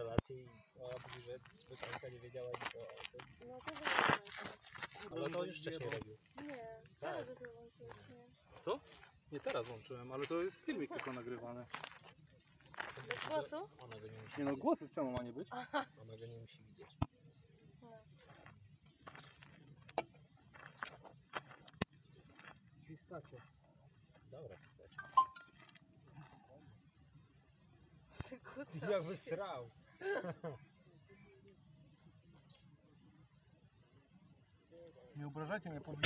relację i ona mówi, że Słyszanka nie wiedziała nic o tym. No to wygląda. Ale to już wcześniej robił. Nie, Tak. to wygląda nie. Co? Nie teraz włączyłem, ale to jest filmik tylko nagrywany. Bez głosu? Ona go nie musi Nie no, widzieć. głosy z czemu ma nie być? Ona go nie musi widzieć. No. Dobra, wstać. Kucasz Jak się. wysrał. Не угрожайте мне под